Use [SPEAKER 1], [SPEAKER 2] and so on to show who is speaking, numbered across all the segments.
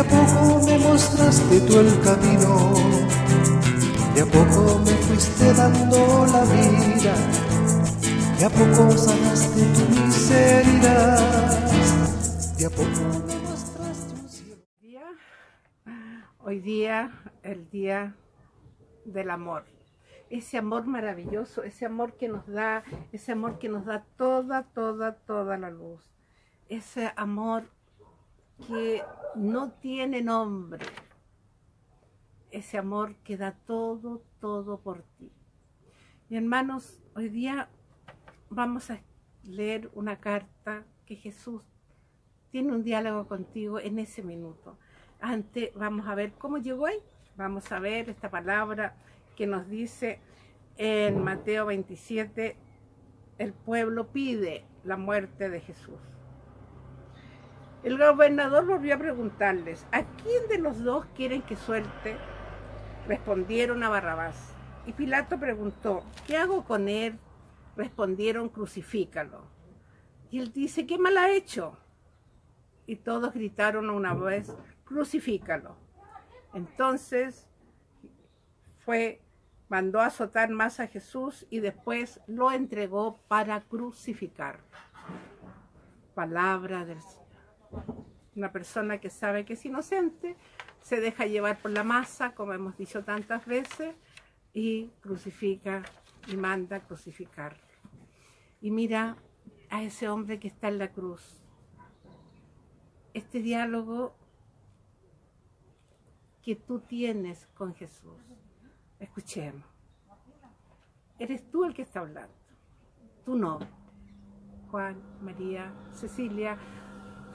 [SPEAKER 1] de a poco me mostraste tú el camino, de a poco me fuiste dando la vida, de a poco sanaste tu miseria, de a poco me mostraste un cielo.
[SPEAKER 2] Hoy día, el día del amor ese amor maravilloso, ese amor que nos da, ese amor que nos da toda, toda, toda la luz. Ese amor que no tiene nombre. Ese amor que da todo, todo por ti. Y hermanos, hoy día vamos a leer una carta que Jesús tiene un diálogo contigo en ese minuto. Antes vamos a ver cómo llegó ahí. Vamos a ver esta palabra que nos dice en Mateo 27, el pueblo pide la muerte de Jesús. El gobernador volvió a preguntarles, ¿a quién de los dos quieren que suelte? Respondieron a Barrabás. Y Pilato preguntó, ¿qué hago con él? Respondieron, crucifícalo. Y él dice, ¿qué mal ha hecho? Y todos gritaron una vez, crucifícalo. Entonces fue mandó azotar más a Jesús y después lo entregó para crucificar. Palabra del Señor. Una persona que sabe que es inocente se deja llevar por la masa, como hemos dicho tantas veces, y crucifica y manda crucificar. Y mira a ese hombre que está en la cruz. Este diálogo que tú tienes con Jesús Escuchemos. Eres tú el que está hablando. Tú no. Juan, María, Cecilia,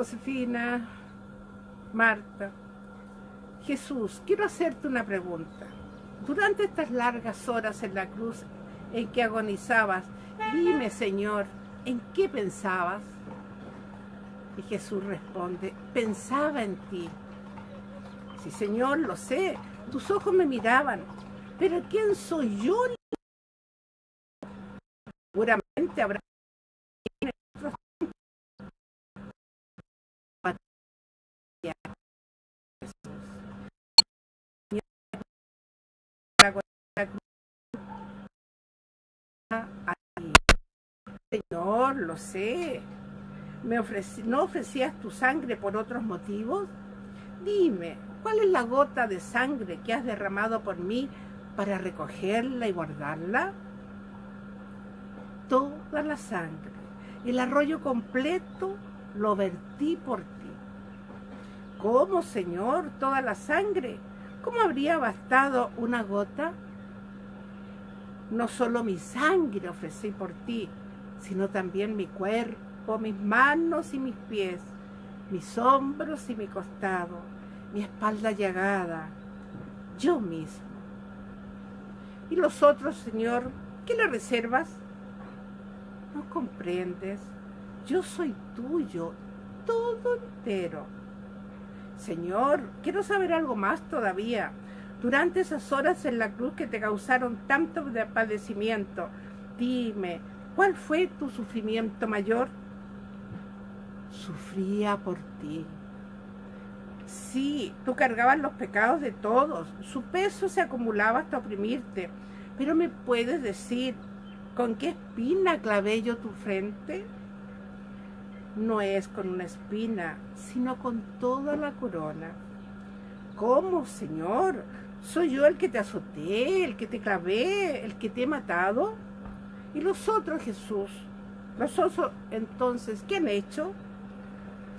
[SPEAKER 2] Josefina, Marta. Jesús, quiero hacerte una pregunta. Durante estas largas horas en la cruz en que agonizabas, dime, Señor, ¿en qué pensabas? Y Jesús responde, pensaba en ti. Sí, Señor, lo sé, tus ojos me miraban, pero ¿quién soy yo? Seguramente habrá Señor, lo sé. ¿Me ¿No ofrecías tu sangre por otros motivos? Dime, ¿cuál es la gota de sangre que has derramado por mí para recogerla y guardarla? Toda la sangre, el arroyo completo lo vertí por ti. ¿Cómo, Señor, toda la sangre? ¿Cómo habría bastado una gota? No solo mi sangre ofrecí por ti, sino también mi cuerpo, mis manos y mis pies, mis hombros y mi costado, mi espalda llagada, yo mismo ¿Y los otros, Señor, qué le reservas? No comprendes. Yo soy tuyo, todo entero. Señor, quiero saber algo más todavía. Durante esas horas en la cruz que te causaron tanto padecimiento, dime, ¿cuál fue tu sufrimiento mayor? Sufría por ti. Sí, tú cargabas los pecados de todos. Su peso se acumulaba hasta oprimirte. Pero me puedes decir, ¿con qué espina clavé yo tu frente? No es con una espina, sino con toda la corona. ¿Cómo, Señor? ¿Soy yo el que te azoté, el que te clavé, el que te he matado? ¿Y los otros, Jesús? ¿Los otros, entonces, qué han hecho?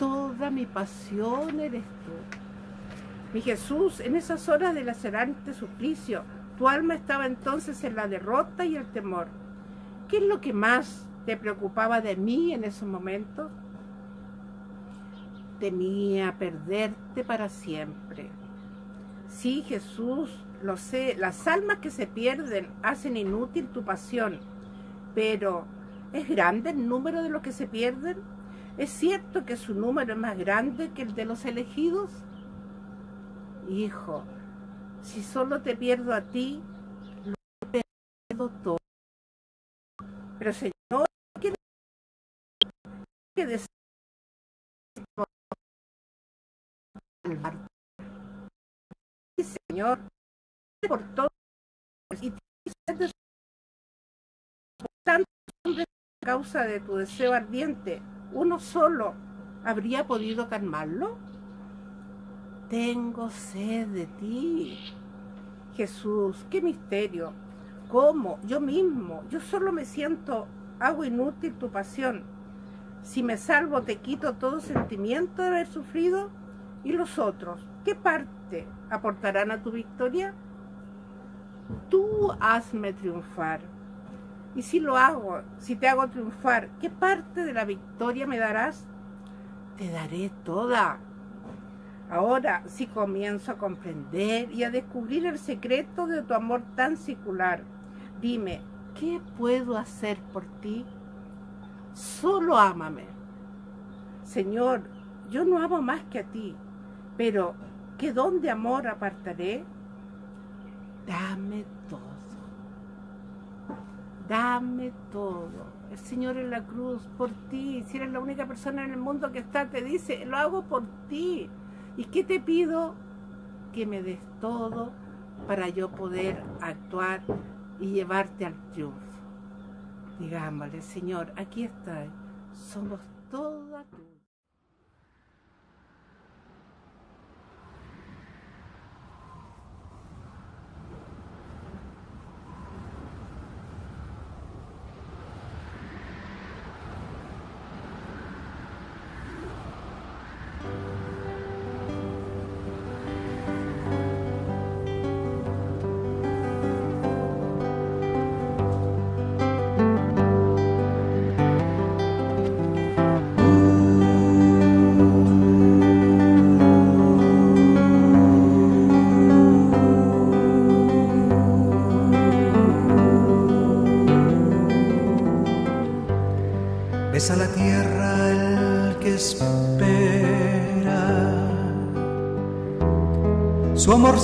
[SPEAKER 2] toda mi pasión eres tú. Mi Jesús, en esas horas de lacerante suplicio, tu alma estaba entonces en la derrota y el temor. ¿Qué es lo que más te preocupaba de mí en esos momentos? Temía perderte para siempre. Sí, Jesús, lo sé, las almas que se pierden hacen inútil tu pasión, pero ¿es grande el número de los que se pierden? ¿Es cierto que su número es más grande que el de los elegidos? Hijo, si solo te pierdo a ti, lo pierdo todo. Pero Señor, ¿qué que deseas Señor, por todo y tanto causa de tu deseo ardiente, uno solo habría podido calmarlo. Tengo sed de ti. Jesús, qué misterio. ¿Cómo? Yo mismo, yo solo me siento, hago inútil tu pasión. Si me salvo, te quito todo sentimiento de haber sufrido. ¿Y los otros? ¿Qué parte aportarán a tu victoria? Tú hazme triunfar. Y si lo hago, si te hago triunfar, ¿qué parte de la victoria me darás? Te daré toda. Ahora sí comienzo a comprender y a descubrir el secreto de tu amor tan secular. Dime, ¿qué puedo hacer por ti? Solo ámame. Señor, yo no amo más que a ti, pero ¿qué don de amor apartaré? Dame todo. Dame todo. El Señor en la cruz, por ti. Si eres la única persona en el mundo que está, te dice, lo hago por ti. ¿Y qué te pido? Que me des todo para yo poder actuar y llevarte al triunfo. Digámosle, Señor, aquí está, somos tuyas.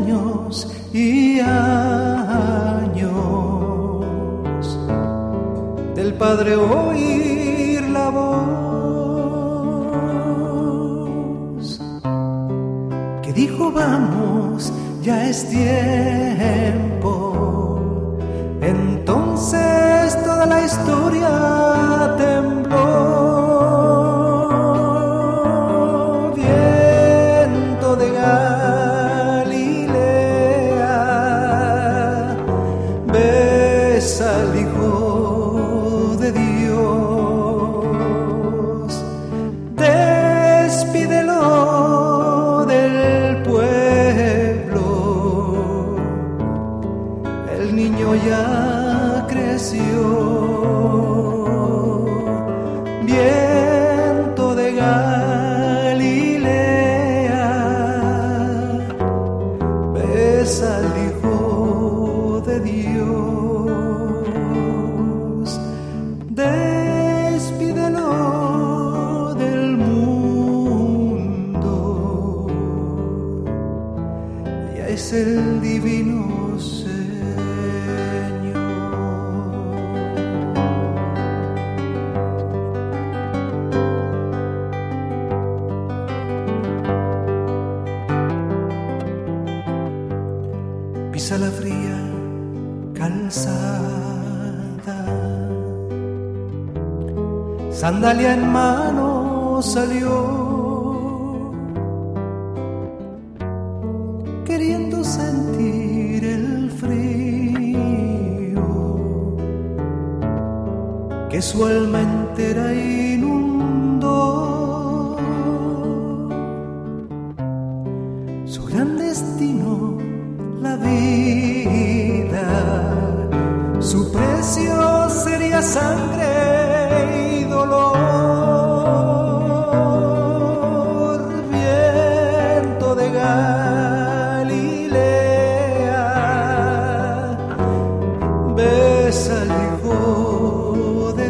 [SPEAKER 1] años y años. Del Padre oír la voz que dijo vamos ya es tiempo pisa la fría calzada. Sandalia en mano salió, queriendo sentir el frío que su alma entera desalijo de